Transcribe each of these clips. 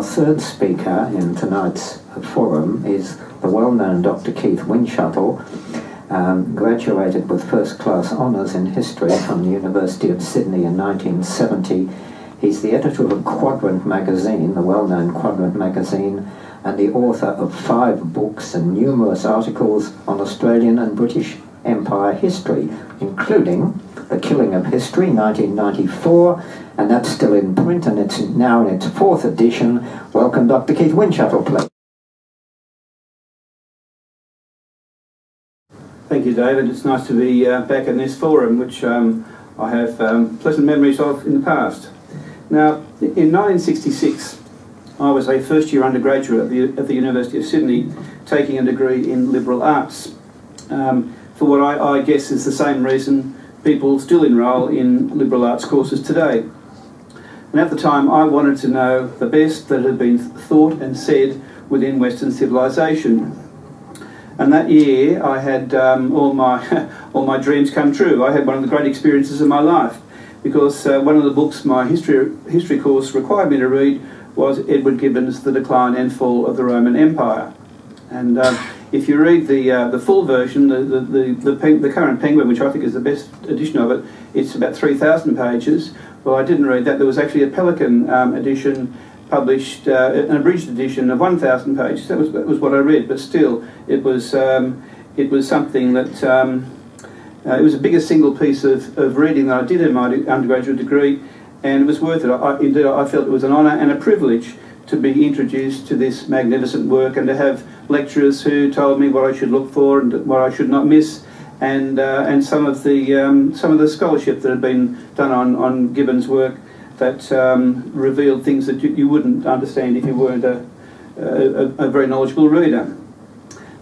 our third speaker in tonight's forum is the well-known Dr. Keith Windschuttle, um, graduated with first-class honours in history from the University of Sydney in 1970. He's the editor of Quadrant magazine, the well-known Quadrant magazine, and the author of five books and numerous articles on Australian and British Empire history, including The Killing of History, 1994, and that's still in print and it's now in its fourth edition. Welcome, Dr. Keith Windschuttle, please. Thank you, David. It's nice to be uh, back in this forum, which um, I have um, pleasant memories of in the past. Now, in 1966, I was a first year undergraduate at the, at the University of Sydney taking a degree in liberal arts. Um, for what I, I guess is the same reason people still enrol in liberal arts courses today. And at the time, I wanted to know the best that had been thought and said within Western civilization. And that year, I had um, all my all my dreams come true. I had one of the great experiences of my life, because uh, one of the books my history history course required me to read was Edward Gibbon's The Decline and Fall of the Roman Empire. And uh, if you read the uh, the full version, the the the, the, the, current Penguin, which I think is the best edition of it, it's about three thousand pages. Well, I didn't read that. There was actually a Pelican um, edition published, uh, an abridged edition of one thousand pages. That was that was what I read. But still, it was um, it was something that. Um, uh, it was the biggest single piece of, of reading that I did in my undergraduate degree, and it was worth it. I, indeed, I felt it was an honour and a privilege to be introduced to this magnificent work and to have lecturers who told me what I should look for and what I should not miss, and uh, and some of the um, some of the scholarship that had been done on on Gibbon's work that um, revealed things that you, you, wouldn't understand if you weren't a, a, a very knowledgeable reader.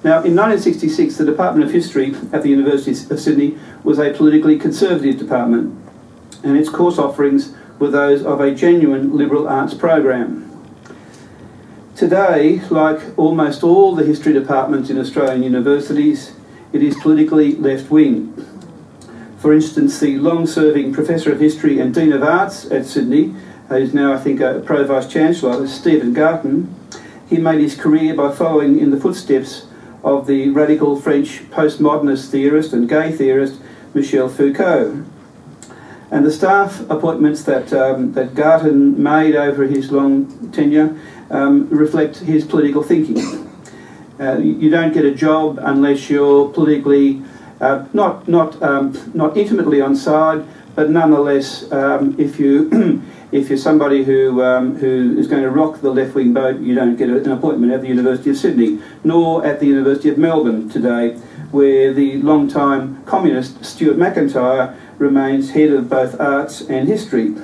Now, in 1966, the Department of History at the University of Sydney was a politically conservative department, and its course offerings were those of a genuine liberal arts program. Today, like almost all the history departments in Australian universities, it is politically left wing. For instance, the long serving Professor of History and Dean of Arts at Sydney, who is now, I think, a Pro Vice Chancellor, Stephen Garton, he made his career by following in the footsteps of the radical French postmodernist theorist and gay theorist Michel Foucault. And the staff appointments that, um, that Garton made over his long tenure um, reflect his political thinking. Uh, you don't get a job unless you're politically uh, not not um, not intimately on side, but nonetheless, um, if you if you're somebody who um, who is going to rock the left wing boat, you don't get an appointment at the University of Sydney, nor at the University of Melbourne today, where the long-time communist Stuart Macintyre remains head of both arts and history.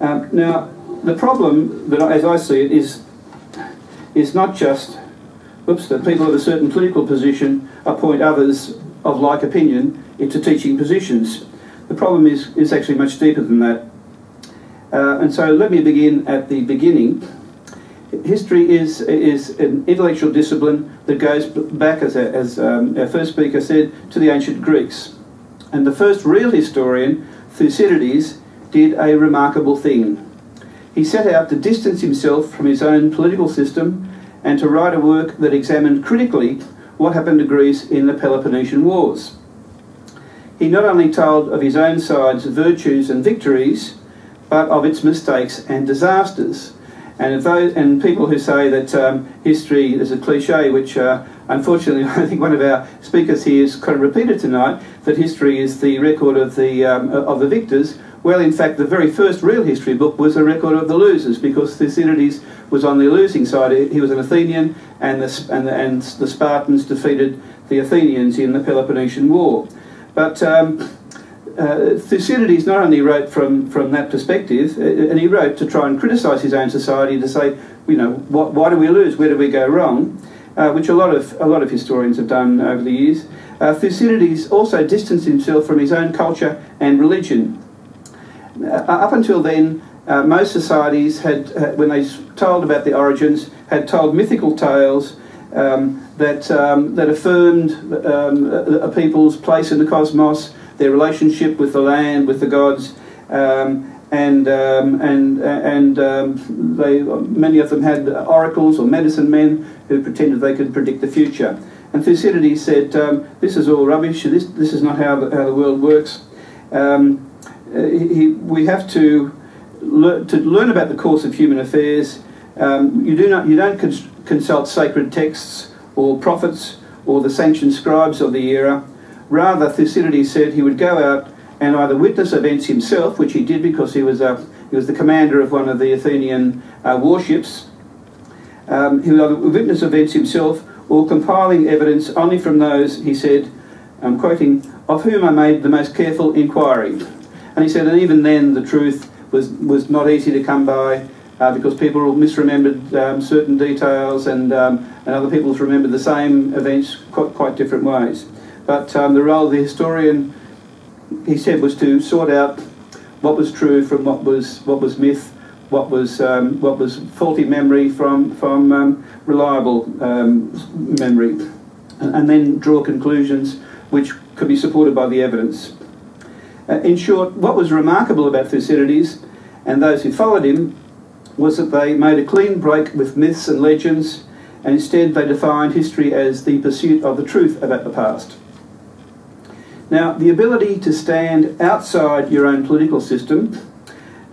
Um, now, the problem that, as I see it, is is not just oops, that people of a certain political position appoint others of like opinion into teaching positions. The problem is is actually much deeper than that. Uh, and so let me begin at the beginning. History is is an intellectual discipline that goes back, as, as um, our first speaker said, to the ancient Greeks. And the first real historian, Thucydides, did a remarkable thing. He set out to distance himself from his own political system and to write a work that examined critically what happened to Greece in the Peloponnesian Wars. He not only told of his own side's virtues and victories, but of its mistakes and disasters. And, those, and people who say that um, history is a cliche, which uh, unfortunately I think one of our speakers here has kind of repeated tonight, that history is the record of the, um, of the victors, well, in fact, the very first real history book was a record of the losers because Thucydides was on the losing side. He was an Athenian, and the, and the, and the Spartans defeated the Athenians in the Peloponnesian War. But um, uh, Thucydides not only wrote from, from that perspective, uh, and he wrote to try and criticise his own society to say, you know, what, why do we lose? Where do we go wrong? Uh, which a lot of a lot of historians have done over the years. Uh, Thucydides also distanced himself from his own culture and religion. Uh, up until then, uh, most societies had, uh, when they told about the origins, had told mythical tales um, that, um, that affirmed um, a, people's place in the cosmos, their relationship with the land, with the gods, um, and um, and and um, they many of them had oracles or medicine men who pretended they could predict the future. And Thucydides said, "This is all rubbish. This this is not how the, how the world works. Um, he, we have to to learn about the course of human affairs. Um, you do not you don't cons consult sacred texts or prophets or the sanctioned scribes of the era. Rather, Thucydides said he would go out." and either witness events himself, which he did because he was, a, he was the commander of one of the Athenian uh, warships. Um, he would either witness events himself or compiling evidence only from those, he said, I'm quoting, of whom I made the most careful inquiry. And he said, and even then the truth was, was not easy to come by uh, because people misremembered um, certain details and, um, and other people remembered the same events quite, quite different ways. But um, the role of the historian he said was to sort out what was true from what was what was myth, what was um, what was faulty memory from from um, reliable um, memory, and, and, then draw conclusions which could be supported by the evidence. Uh, in short, what was remarkable about Thucydides and those who followed him was that they made a clean break with myths and legends, and instead they defined history as the pursuit of the truth about the past. Now, the ability to stand outside your own political system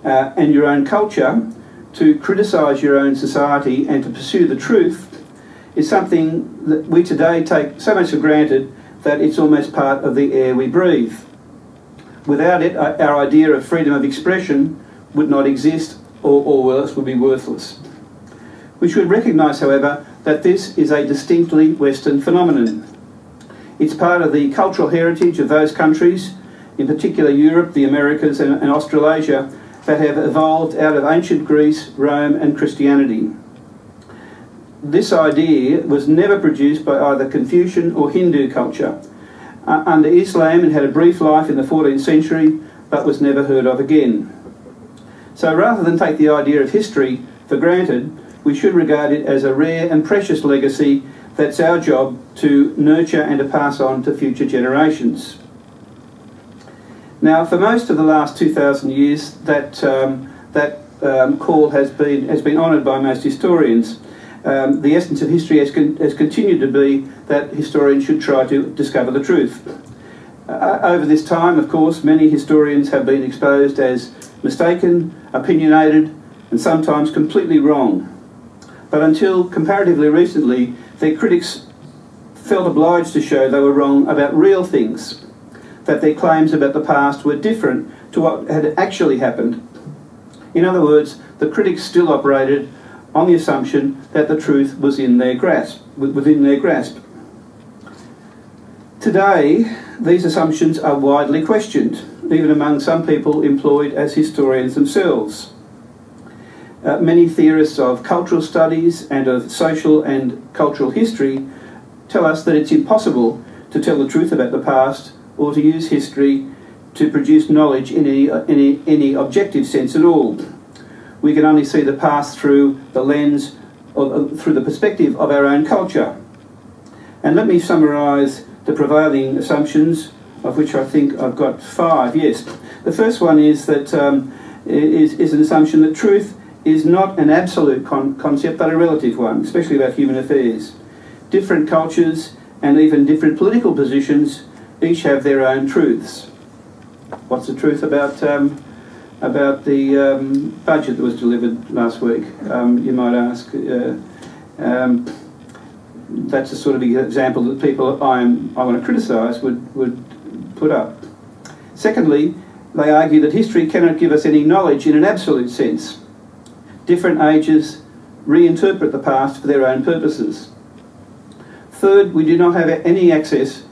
uh, and your own culture to criticise your own society and to pursue the truth is something that we today take so much for granted that it's almost part of the air we breathe. Without it, uh, our idea of freedom of expression would not exist or, or else would be worthless. We should recognise, however, that this is a distinctly Western phenomenon. It's part of the cultural heritage of those countries, in particular Europe, the Americas, and, and Australasia, that have evolved out of ancient Greece, Rome, and Christianity. This idea was never produced by either Confucian or Hindu culture. Uh, under Islam, and had a brief life in the 14th century, but was never heard of again. So rather than take the idea of history for granted, we should regard it as a rare and precious legacy that's our job to nurture and to pass on to future generations. Now, for most of the last 2,000 years, that, um, that um, call has been, has been honoured by most historians. Um, the essence of history has, con has continued to be that historians should try to discover the truth. Uh, over this time, of course, many historians have been exposed as mistaken, opinionated, and sometimes completely wrong. But until comparatively recently, their critics felt obliged to show they were wrong about real things, that their claims about the past were different to what had actually happened. In other words, the critics still operated on the assumption that the truth was in their grasp, within their grasp. Today, these assumptions are widely questioned, even among some people employed as historians themselves. Uh, many theorists of cultural studies and of social and cultural history tell us that it's impossible to tell the truth about the past or to use history to produce knowledge in any, any, any objective sense at all. We can only see the past through the lens, of, through the perspective of our own culture. And let me summarise the prevailing assumptions, of which I think I've got five. Yes, the first one is that um, is, is an assumption that truth is not an absolute con concept but a relative one, especially about human affairs. Different cultures and even different political positions each have their own truths. What's the truth about um, about the um, budget that was delivered last week? Um, you might ask. Uh, um, that's a sort of example that people I, am, I want to criticise would, would put up. Secondly, they argue that history cannot give us any knowledge in an absolute sense different ages reinterpret the past for their own purposes. Third, we do not have any access,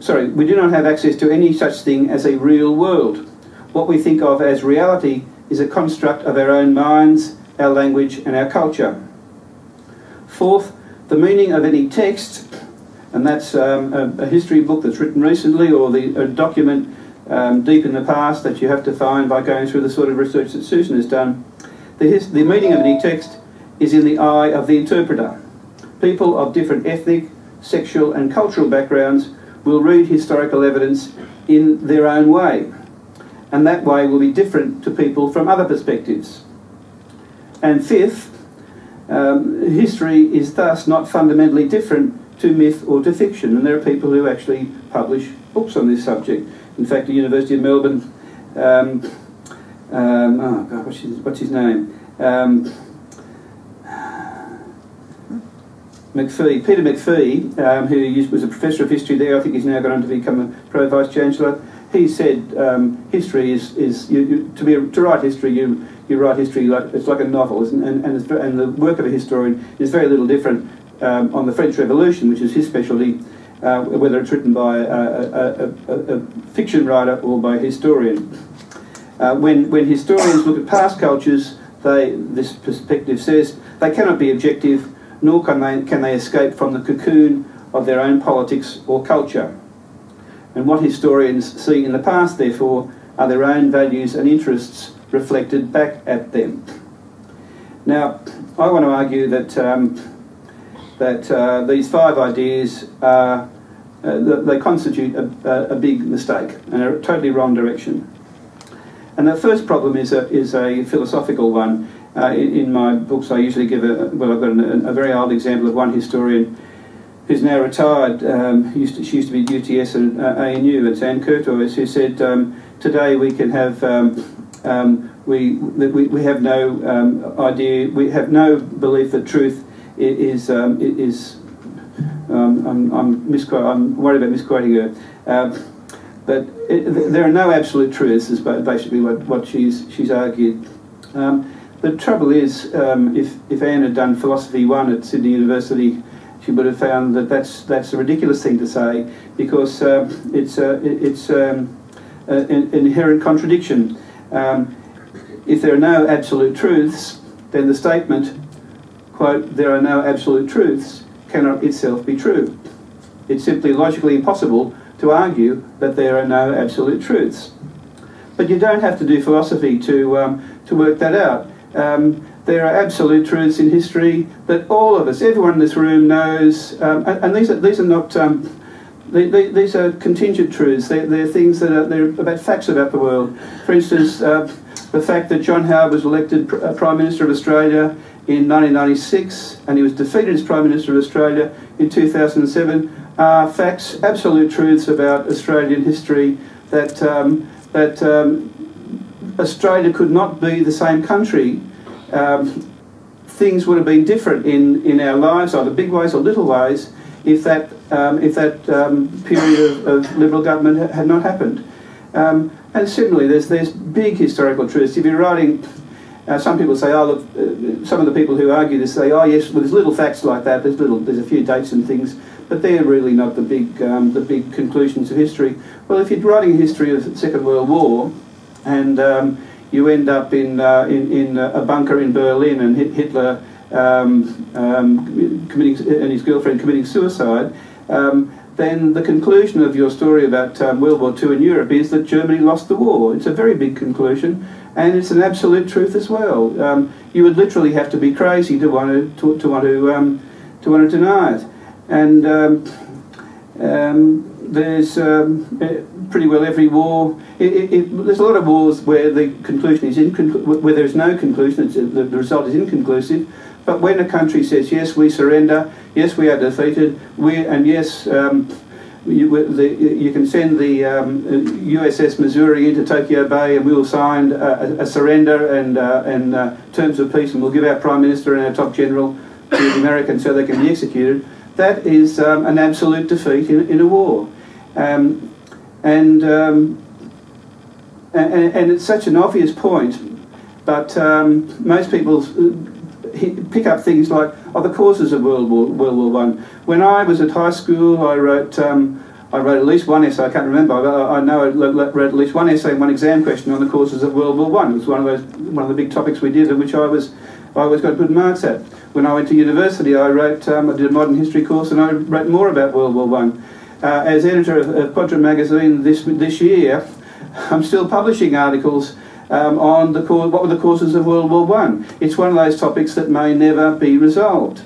sorry, we do not have access to any such thing as a real world. What we think of as reality is a construct of our own minds, our language, and our culture. Fourth, the meaning of any text, and that's um, a, a, history book that's written recently or the, a document um, deep in the past that you have to find by going through the sort of research that Susan has done, the, the meaning of any text is in the eye of the interpreter. People of different ethnic, sexual, and cultural backgrounds will read historical evidence in their own way. And that way will be different to people from other perspectives. And fifth, um, history is thus not fundamentally different to myth or to fiction, and there are people who actually publish books on this subject. In fact, the University of Melbourne, um, um, oh God, what's his, what's his name? Um, McPhee, Peter McPhee, um, who was a professor of history there, I think he's now gone on to become a pro vice chancellor. He said um, history is, is you, you, to be to write history you you write history like it's like a novel, and and, and the work of a historian is very little different um, on the French Revolution, which is his specialty, uh, whether it's written by a, a, a, a, fiction writer or by a historian. Uh, when when historians look at past cultures, they this perspective says they cannot be objective nor can they, can they escape from the cocoon of their own politics or culture. And what historians see in the past, therefore, are their own values and interests reflected back at them. Now, I want to argue that, um, that uh, these five ideas are, uh, they constitute a, a, big mistake and a totally wrong direction. And the first problem is a, is a philosophical one, uh, in, in, my books, I usually give a well, I've got an, a very old example of one historian who's now retired. Um, used to, she used to be UTS at uh, ANU, it's Ann Curthoys, who said, um, "Today we can have." Um, um we, we, we have no um, idea, we have no belief that truth is, um, is I'm, I'm, I'm worried about misquoting her. Uh, but it, there are no absolute truths, is basically what, what she's, she's argued. The trouble is, if, if Ann had done Philosophy 1 at Sydney University, she would have found that that's, that's a ridiculous thing to say because uh, it's, it's um, an inherent contradiction. Um, if there are no absolute truths, then the statement, quote, there are no absolute truths, cannot itself be true. It's simply logically impossible to argue that there are no absolute truths. But you don't have to do philosophy to, um, to work that out. Um, there are absolute truths in history that all of us, everyone in this room knows, um, and, and, these are these are not. Um, these are contingent truths. They're, they're, things that are they're about facts about the world. For instance, uh, the fact that John Howard was elected pr uh, Prime Minister of Australia in 1996 and he was defeated as Prime Minister of Australia in 2007 are facts, absolute truths about Australian history that um, that um, Australia could not be the same country, um, things would have been different in, in our lives, either big ways or little ways, if that, um, if that um, period of, of, Liberal government had not happened. Um, and similarly, there's, there's big historical truths. If you're writing, uh, some people say, oh, look, uh, some of the people who argue this say, oh, yes, well, there's little facts like that, there's, little, there's a few dates and things, but they're really not the big, um, the big conclusions of history. Well, if you're writing a history of the Second World War, and um, you end up in, uh, in, in a bunker in Berlin and Hitler um, um, committing, and his girlfriend committing suicide, um, then the conclusion of your story about um, World War II in Europe is that Germany lost the war. It's a very big conclusion, and it's an absolute truth as well. Um, you would literally have to be crazy to want to, to, to want to, to want to deny it. And there's um, eh, pretty well every war. It, it, it, there's a lot of wars where the conclusion is where there's no conclusion. the, the result is inconclusive. But when a country says yes, we surrender, yes, we are defeated, we and yes. Um, you, the, you, can send the um, USS Missouri into Tokyo Bay and we'll sign a, a surrender and, uh, and uh, terms of peace and we'll give our Prime Minister and our top general to the Americans so they can be executed. That is um, an absolute defeat in, in a war. Um, and, um, and, and, it's such an obvious point, but um, most people uh, pick up things like, oh, the causes of World War, World War One. When I was at high school, I wrote, um, I wrote at least one essay, I can't remember, but I know I wrote at least one essay and one exam question on the causes of World War One. It was one of, those, one of the big topics we did, in which I was I always got good marks at. When I went to university, I wrote, um, I did a modern history course, and I wrote more about World War One uh, as editor of, of Quadrant magazine this this year, I'm still publishing articles um, on the what were the causes of World War One. It's one of those topics that may never be resolved,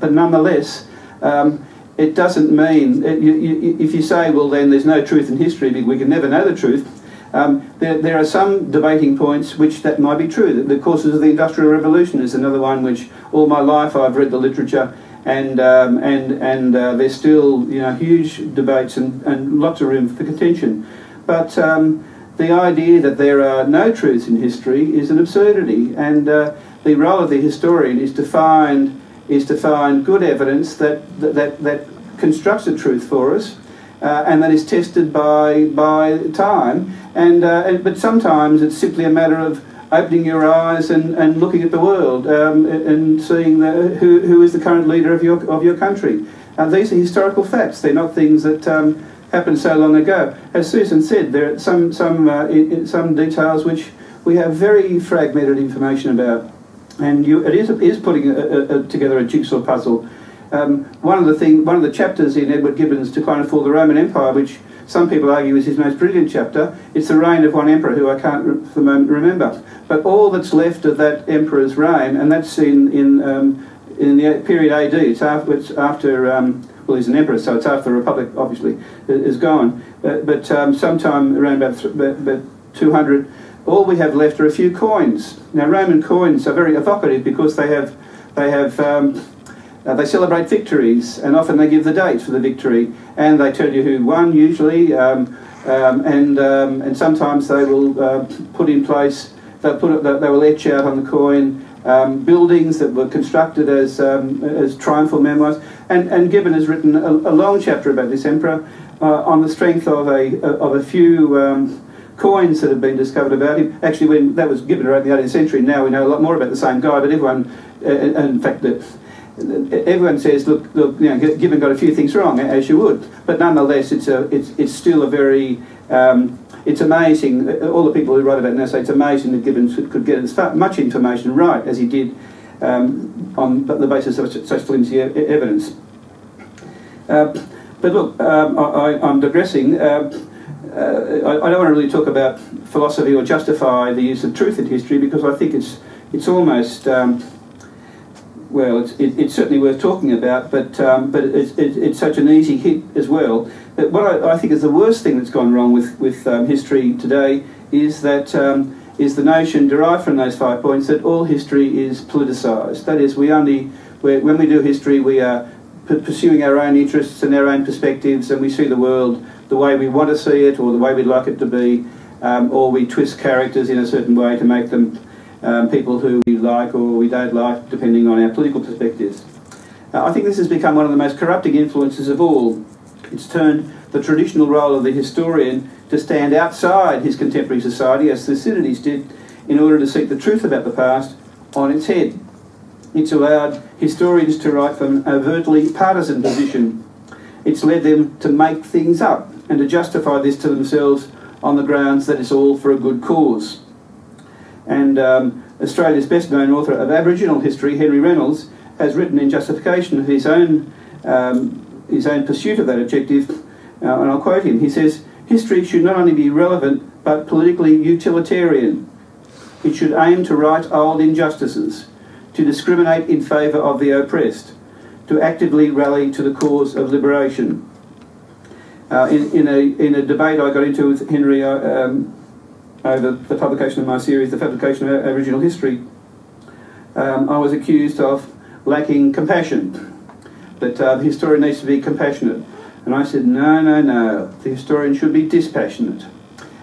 but nonetheless. Um, it doesn't mean, it, you, you, if you say, well, then there's no truth in history, we can never know the truth, Um, there, there are some debating points which that might be true. The, the causes of the Industrial Revolution is another one which all my life I've read the literature and um, and and uh, there's still you know huge debates and, and lots of room for contention. But um, the idea that there are no truths in history is an absurdity, and uh, the role of the historian is to find is to find good evidence that that that, that constructs a truth for us, uh, and that is tested by by time. And, uh, and but sometimes it's simply a matter of opening your eyes and, and looking at the world um, and seeing the, who, who is the current leader of your, of your country. Uh, these are historical facts. They're not things that um, happened so long ago. As Susan said, there are some, some, uh, some details which we have very fragmented information about. And you, it is, is putting a, a, a, together a jigsaw puzzle. Um, one of the thing, one of the chapters in Edward Gibbon's Decline and Fall of the Roman Empire, which some people argue is his most brilliant chapter. It's the reign of one emperor who I can't for the moment remember. But all that's left of that emperor's reign, and that's in in um, in the period AD. It's after, it's after um, well, he's an emperor, so it's after the Republic, obviously, is gone. But, but um, sometime around about, about 200, all we have left are a few coins. Now, Roman coins are very evocative because they have they have um, uh, they celebrate victories, and often they give the date for the victory, and they tell you who won, usually, um, um, and um, and sometimes they will uh, put in place, they put they will etch out on the coin um, buildings that were constructed as um, as triumphal memoirs, and and Gibbon has written a, a long chapter about this emperor uh, on the strength of a of a few. Coins that have been discovered about him. Actually, when that was given around the 18th century, now we know a lot more about the same guy. But everyone, uh, in fact, that everyone says, look, look, you know, Gibbon got a few things wrong, as you would, but nonetheless, it's a, it's, it's still a very, um, it's amazing. All the people who write about say it's amazing that Gibbon could get as much information right as he did um, on the basis of such, flimsy evidence. Uh, but look, um, I, am digressing. Uh, uh, I, I, don't want to really talk about philosophy or justify the use of truth in history because I think it's it's almost um, well, it's, it, it's certainly worth talking about, but um, but it's, it, it's such an easy hit as well. But what I, I, think is the worst thing that's gone wrong with with um, history today is that um, is the notion derived from those five points that all history is politicised. That is, we only when we do history, we are pursuing our own interests and our own perspectives, and we see the world the way we want to see it or the way we'd like it to be, um, or we twist characters in a certain way to make them um, people who we like or we don't like, depending on our political perspectives. Uh, I think this has become one of the most corrupting influences of all. It's turned the traditional role of the historian to stand outside his contemporary society, as Thucydides did, in order to seek the truth about the past on its head. It's allowed historians to write from an overtly partisan position. It's led them to make things up and to justify this to themselves on the grounds that it's all for a good cause. And um, Australia's best known author of Aboriginal history, Henry Reynolds, has written in justification of his own, um, his own pursuit of that objective, uh, and I'll quote him. He says, History should not only be relevant but politically utilitarian. It should aim to right old injustices, to discriminate in favour of the oppressed, to actively rally to the cause of liberation. Uh, in, in, a, in a debate I got into with Henry uh, um, over the publication of my series, The Fabrication of Aboriginal History, um, I was accused of lacking compassion, that uh, the historian needs to be compassionate. And I said, no, no, no, the historian should be dispassionate.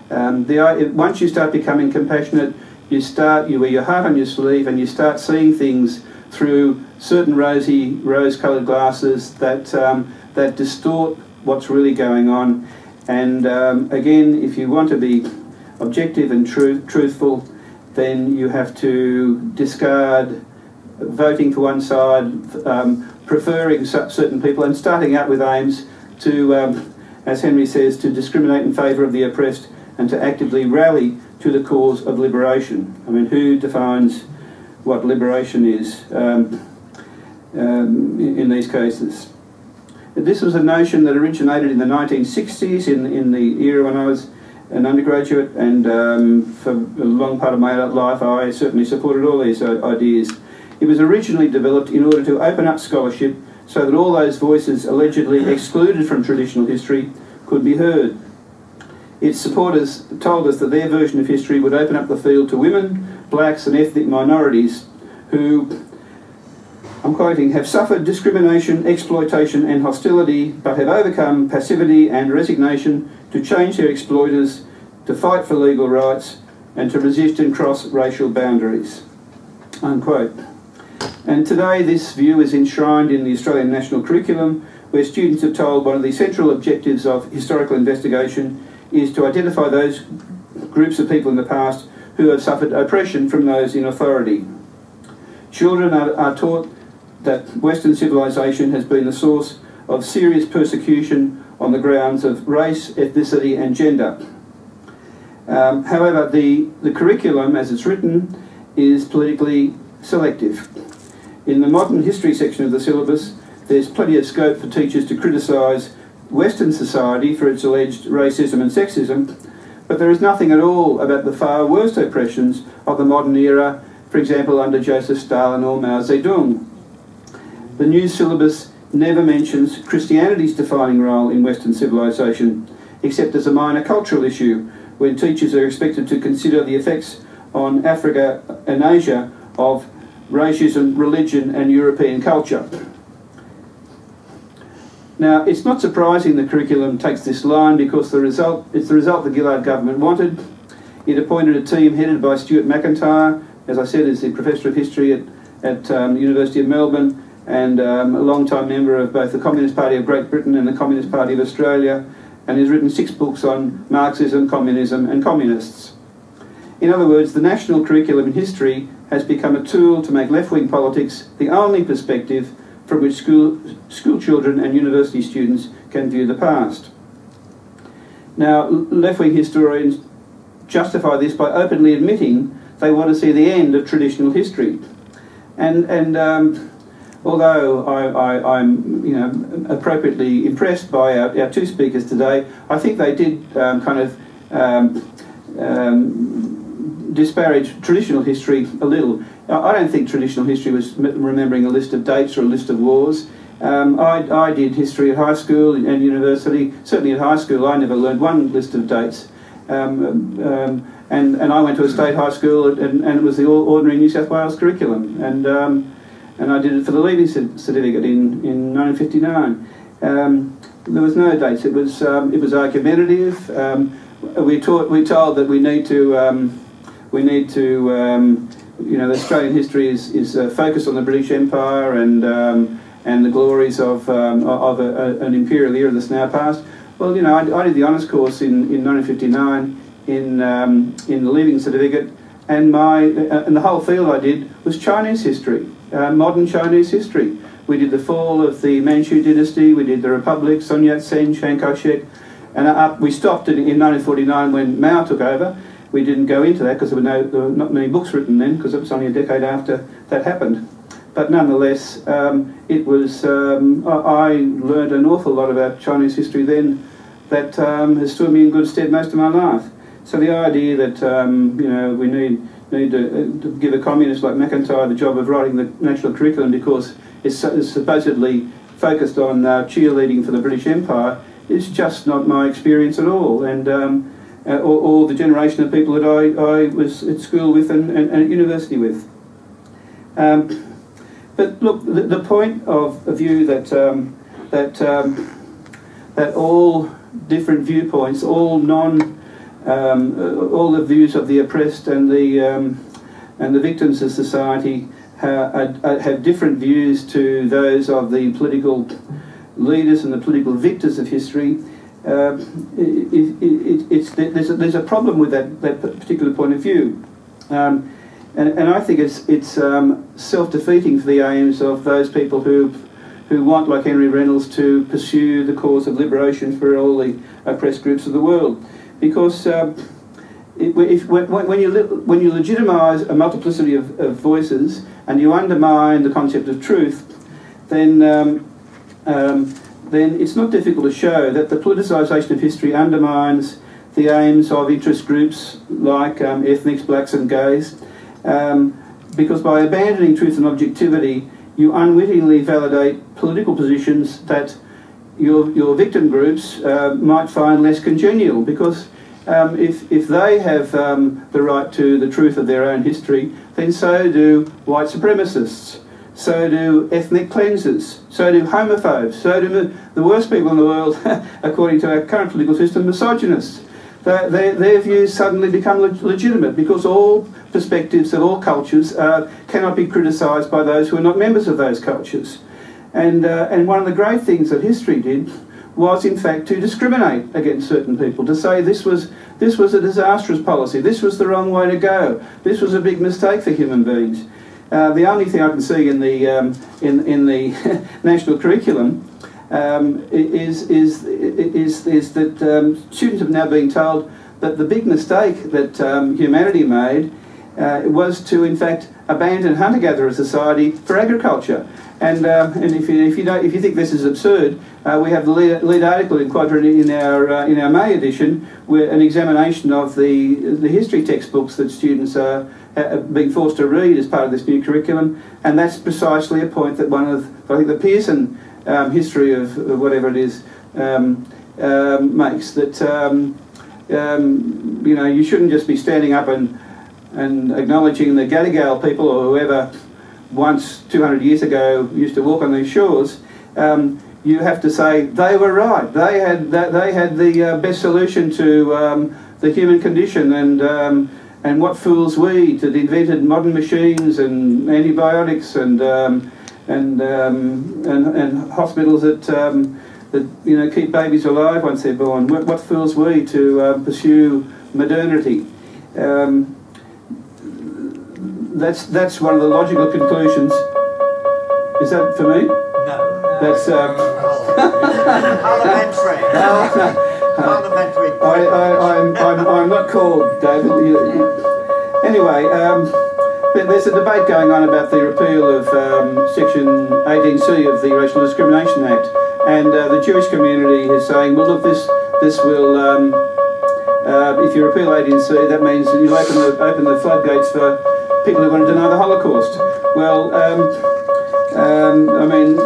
Um, the, once you start becoming compassionate, you start, you wear your heart on your sleeve and you start seeing things through certain rosy, rose-coloured glasses that, um, that distort what's really going on. And um, again, if you want to be objective and truthful, then you have to discard voting for one side, um, preferring certain people, and starting out with aims to, um, as Henry says, to discriminate in favour of the oppressed and to actively rally to the cause of liberation. I mean, who defines what liberation is um, um in, in, these cases? This was a notion that originated in the 1960s, in, in the era when I was an undergraduate, and um, for a long part of my life, I certainly supported all these uh, ideas. It was originally developed in order to open up scholarship so that all those voices allegedly excluded from traditional history could be heard. its supporters told us that their version of history would open up the field to women, blacks, and ethnic minorities who, I'm quoting, have suffered discrimination, exploitation, and hostility, but have overcome passivity and resignation to change their exploiters, to fight for legal rights, and to resist and cross racial boundaries. Unquote. And today, this view is enshrined in the Australian National Curriculum, where students are told one of the central objectives of historical investigation is to identify those groups of people in the past who have suffered oppression from those in authority. Children are, are taught that Western civilization has been the source of serious persecution on the grounds of race, ethnicity, and gender. Um, however, the, the curriculum, as it's written, is politically selective. In the modern history section of the syllabus, there's plenty of scope for teachers to criticise Western society for its alleged racism and sexism, but there is nothing at all about the far worse oppressions of the modern era, for example, under Joseph Stalin or Mao Zedong. The new syllabus never mentions Christianity's defining role in Western civilization, except as a minor cultural issue, when teachers are expected to consider the effects on Africa and Asia of racism, religion, and European culture. Now, it's not surprising the curriculum takes this line because the result it's the result the Gillard government wanted. It appointed a team headed by Stuart Macintyre, as I said, is the Professor of History at, at um, the University of Melbourne and um, a long-time member of both the Communist Party of Great Britain and the Communist Party of Australia, and has written six books on Marxism, communism, and communists. In other words, the national curriculum in history has become a tool to make left-wing politics the only perspective from which school, school children and university students can view the past. Now, left-wing historians justify this by openly admitting they want to see the end of traditional history. And, and um, although I, am you know, appropriately impressed by our, our, two speakers today, I think they did um, kind of um, um disparage traditional history a little. I don't think traditional history was remembering a list of dates or a list of wars. Um, I, I, did history at high school and university. Certainly at high school, I never learned one list of dates. Um, um, and, and I went to a state high school, and, and it was the ordinary New South Wales curriculum. And, um, and I did it for the leaving certificate in, in 1959. Um, there was no dates. It was, um, it was argumentative. we, taught, we told that we need to, we need to you know, the Australian history is, is uh, focused on the British Empire and, um, and the glories of, um, of a, a, an imperial era that's now past. Well, you know, I, I did the honours course in, in 1959 in, um, in the leaving certificate, and, my, uh, and the whole field I did was Chinese history, uh, modern Chinese history. We did the fall of the Manchu dynasty, we did the Republic, Sun Yat-sen, Chiang Kai-shek, and up, we stopped in, in 1949 when Mao took over, we didn't go into that because there, no, there were not many books written then because it was only a decade after that happened. But nonetheless, um, it was, um, I, learned an awful lot about Chinese history then that um, has stood me in good stead most of my life. So the idea that, um, you know, we need, need to, uh, to, give a communist like Macintyre the job of writing the national curriculum because it's, it's supposedly focused on uh, cheerleading for the British Empire is just not my experience at all. And um, uh, or, or, the generation of people that I, I was at school with and, and, and at university with. Um, but look, the, the, point of a view that um, that um, that all different viewpoints, all non, um, all the views of the oppressed and the um, and the victims of society have, have different views to those of the political leaders and the political victors of history um, it, it, it's, there's, a, there's a problem with that, that particular point of view. Um, and, and I think it's, it's um, self-defeating for the aims of those people who, who want, like Henry Reynolds, to pursue the cause of liberation for all the oppressed groups of the world. Because um, if, when, when, you, when you legitimise a multiplicity of, of, voices and you undermine the concept of truth, then um, um, then it's not difficult to show that the politicisation of history undermines the aims of interest groups like um, ethnics, blacks, and gays, um, because by abandoning truth and objectivity, you unwittingly validate political positions that your, your victim groups uh, might find less congenial because um, if, if they have um, the right to the truth of their own history, then so do white supremacists, so do ethnic cleansers, so do homophobes, so do the worst people in the world, according to our current political system, misogynists. Their, views suddenly become leg legitimate because all perspectives of all cultures uh, cannot be criticised by those who are not members of those cultures. And, uh, and one of the great things that history did was in fact to discriminate against certain people, to say this was, this was a disastrous policy, this was the wrong way to go, this was a big mistake for human beings. Uh, the only thing I can see in the, um, in, in the national curriculum um, is, is, is, is that um, students have now been told that the big mistake that um, humanity made uh, was to, in fact, abandon hunter-gatherer society for agriculture. And, uh, and if, you, if, you if you think this is absurd, uh, we have the lead, lead, article in Quadrant in our, uh, in our May edition, where an examination of the, the history textbooks that students are being forced to read as part of this new curriculum. And that's precisely a point that one of, I think the Pearson um, history of, of, whatever it is um, um, makes, that, um, um, you know, you shouldn't just be standing up and, and acknowledging the Gadigal people or whoever once 200 years ago used to walk on these shores, um, you have to say they were right. They had they had the uh, best solution to um, the human condition, and um, and what fools we that invented modern machines and antibiotics and um, and, um, and and hospitals that um, that you know keep babies alive once they're born. What, what fools we to pursue modernity that's that's one of the logical conclusions. Is that for me? No. That's um, parliamentary. parliamentary. I, I, I'm, I'm, I'm not called David. Anyway, um, there's a debate going on about the repeal of um, Section 18C of the Racial Discrimination Act, and uh, the Jewish community is saying, well, look, this this will. Um, uh, if you repeal 18C, that means you open the open the floodgates for people who want to deny the Holocaust. Well, um, um, I mean,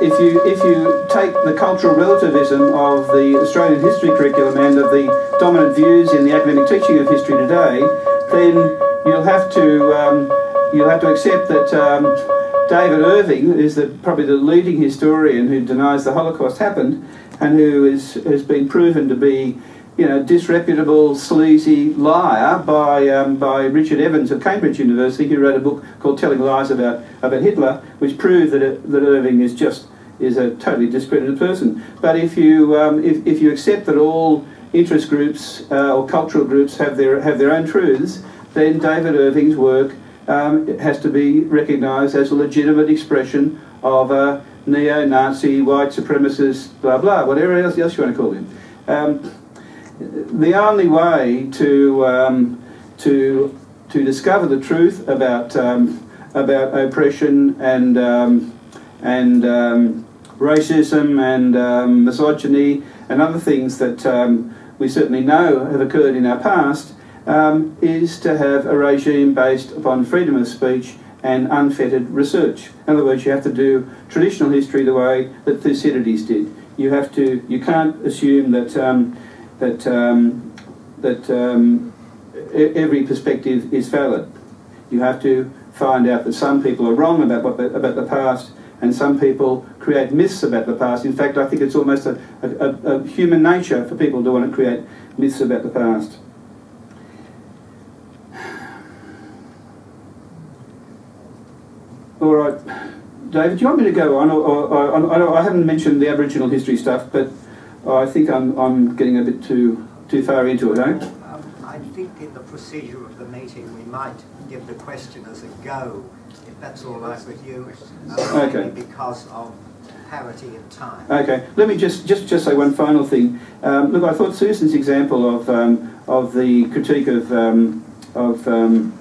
if you if you take the cultural relativism of the Australian history curriculum and of the dominant views in the academic teaching of history today, then you'll have to um, you'll have to accept that. Um, David Irving is the, probably the leading historian who denies the Holocaust happened and who is, has been proven to be you know, disreputable, sleazy liar by, um, by Richard Evans of Cambridge University, who wrote a book called Telling Lies About, about Hitler, which proved that, it, that Irving is just is a totally discredited person. But if you, um, if, if you accept that all interest groups uh, or cultural groups have their, have their own truths, then David Irving's work um, has to be recognised as a legitimate expression of a neo-Nazi, white supremacist, blah blah, whatever else, you want to call him. Um, the only way to um, to to discover the truth about um, about oppression and um, and um, racism and um, misogyny and other things that um, we certainly know have occurred in our past is to have a regime based upon freedom of speech and unfettered research. In other words, you have to do traditional history the way that Thucydides did. You have to. You can't assume that that um, that um, every perspective is valid. You have to find out that some people are wrong about what the, about the past, and some people create myths about the past. In fact, I think it's almost a, a, a human nature for people to want to create myths about the past. All right, David, do you want me to go on? Or, or, or, I haven't mentioned the Aboriginal history stuff, but I think I'm, I'm getting a bit too too far into it, eh? Um, I think in the procedure of the meeting we might give the questioners a go, if that's all right with you, uh, okay. because of parity in time. Okay, let me just just just say one final thing. Um, look, I thought Susan's example of um, of the critique of um, of um,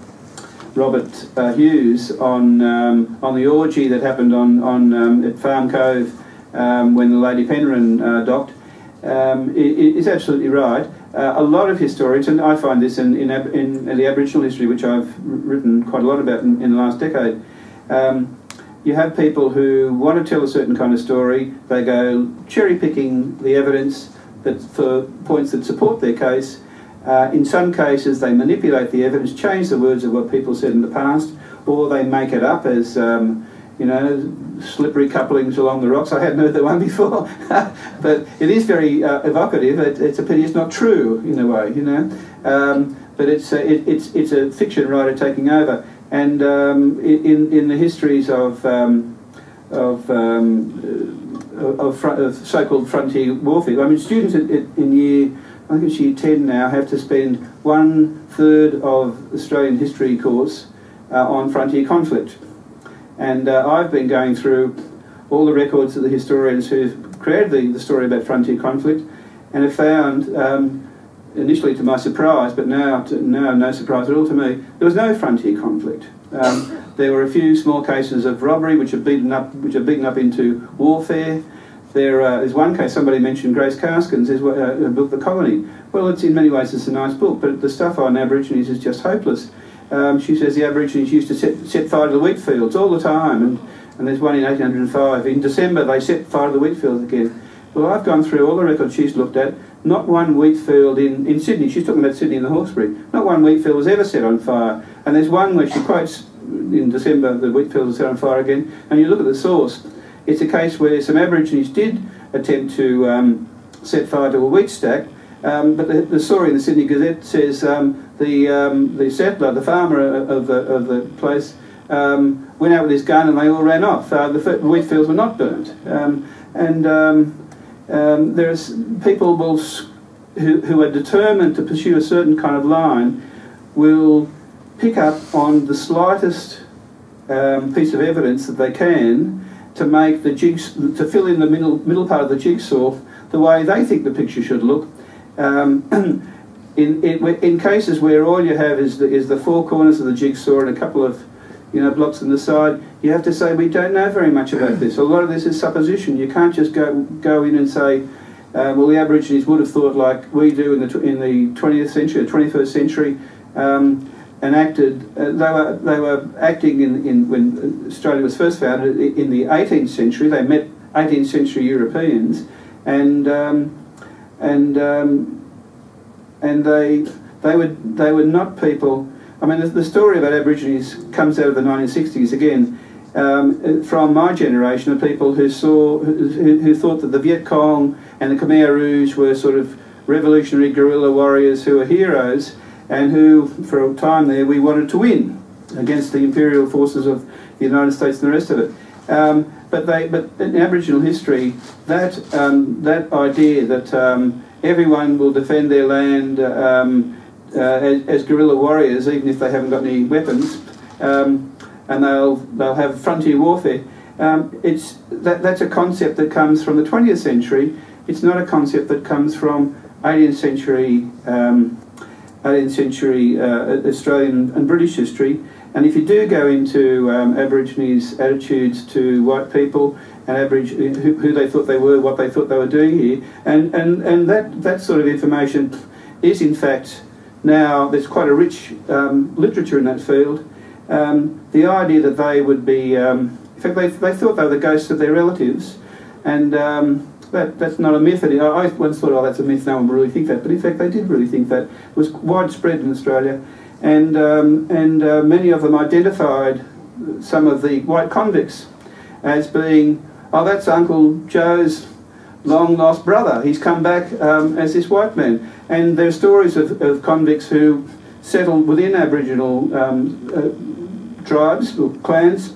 Robert uh, Hughes on um, on the orgy that happened on on at Farm Cove when the Lady Penrhyn uh, docked um, is absolutely right. Uh, a lot of historians, and I find this in, in, in, the Aboriginal history, which I've written quite a lot about in, in the last decade, um, you have people who want to tell a certain kind of story. They go cherry picking the evidence. that for points that support their case. Uh, in some cases, they manipulate the evidence, change the words of what people said in the past, or they make it up as, um, you know, slippery couplings along the rocks. I hadn't heard that one before, but it is very uh, evocative. It, it's a pity it's not true in a way, you know. Um, but it's a, it, it's it's a fiction writer taking over, and um, in in the histories of um, of um, of, of so-called frontier warfare. I mean, students in, in year I think it's year 10 now, have to spend one third of Australian history course uh, on frontier conflict. And uh, I've been going through all the records of the historians who've created the, the story about frontier conflict and have found, um, initially to my surprise, but now, to, now no surprise at all to me, there was no frontier conflict. Um, there were a few small cases of robbery which are beaten up, which are beaten up into warfare. There uh, is one case, somebody mentioned Grace Karskens, is uh, book, The Colony. Well, it's in many ways it's a nice book, but the stuff on Aborigines is just hopeless. Um, she says the Aborigines used to set, set fire to the wheat fields all the time, and, and there's one in 1805. In December, they set fire to the wheat fields again. Well, I've gone through all the records she's looked at. Not one wheat field in, in Sydney, she's talking about Sydney and the Hawkesbury, not one wheat field was ever set on fire. And there's one where she quotes in December the wheat field was set on fire again, and you look at the source, it's a case where some Aborigines did attempt to um, set fire to a wheat stack, um, but the, the, story in the Sydney Gazette says um, the, um, the settler, the farmer of the, of the place, um, went out with his gun and they all ran off. Uh, the wheat fields were not burnt. Um, and there's people will, who, who are determined to pursue a certain kind of line will pick up on the slightest piece of evidence that they can to make the jigs to fill in the middle middle part of the jigsaw the way they think the picture should look. Um, in, in, in cases where all you have is the, is the four corners of the jigsaw and a couple of you know blocks on the side, you have to say we don't know very much about this. A lot of this is supposition. You can't just go go in and say, uh, well, the Aborigines would have thought like we do in the in the 20th century, or 21st century. Um, enacted, uh, they, were, they were acting in, in, when Australia was first founded in the 18th century. They met 18th century Europeans and, um, and, um, and they, they, were, they were not people. I mean, the, the, story about Aborigines comes out of the 1960s again. Um, from my generation of people who saw, who, who, thought that the Viet Cong and the Khmer Rouge were sort of revolutionary guerrilla warriors who were heroes, and who, for a time there, we wanted to win against the imperial forces of the United States and the rest of it. Um, but they, but in Aboriginal history, that um, that idea that um, everyone will defend their land um, uh, as, as, guerrilla warriors, even if they haven't got any weapons, um, and they'll they'll have frontier warfare. Um, it's that that's a concept that comes from the 20th century. It's not a concept that comes from 18th century 18th century uh, Australian and British history. And if you do go into um, Aborigines' attitudes to white people and Aborigines, who, who, they thought they were, what they thought they were doing here, and, and, and that, that sort of information is in fact now, there's quite a rich um, literature in that field. Um, the idea that they would be, um, in fact, they, they thought they were the ghosts of their relatives, and um, that, that's not a myth. I, once thought, oh, that's a myth, no one will really think that. But in fact, they did really think that. It was widespread in Australia. And, um, and uh, many of them identified some of the white convicts as being, oh, that's Uncle Joe's long lost brother. He's come back um, as this white man. And there are stories of, of convicts who settled within Aboriginal um, uh, tribes or clans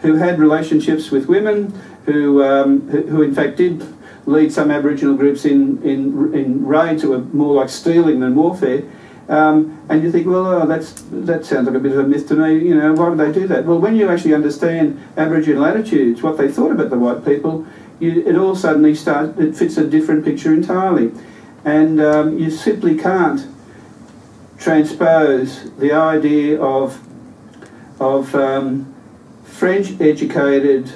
who had relationships with women, who, um, who, in fact did lead some Aboriginal groups in, in, in raids that were more like stealing than warfare. Um, and you think, well, oh, that's, that sounds like a bit of a myth to me, you know, why would they do that? Well, when you actually understand Aboriginal attitudes, what they thought about the white people, you, it all suddenly starts, it fits a different picture entirely. And um, you simply can't transpose the idea of, of um, French educated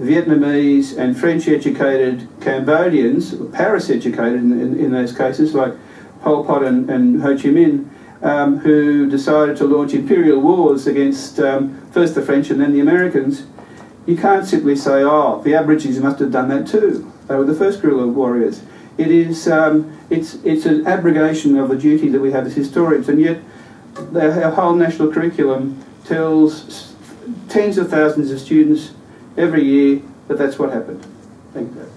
Vietnamese and French educated Cambodians, Paris educated in, in, in, those cases, like Pol Pot and, and Ho Chi Minh, um, who decided to launch imperial wars against um, first the French and then the Americans, you can't simply say, oh, the Aborigines must have done that too. They were the first guerrilla warriors. It is, um, it's, it's an abrogation of a duty that we have as historians, and yet our whole national curriculum tells tens of thousands of students every year that that's what happened. Thank you.